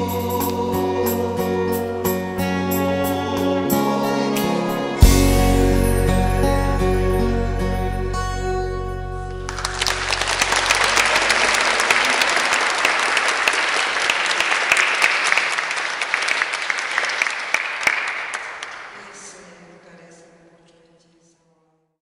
Senhor.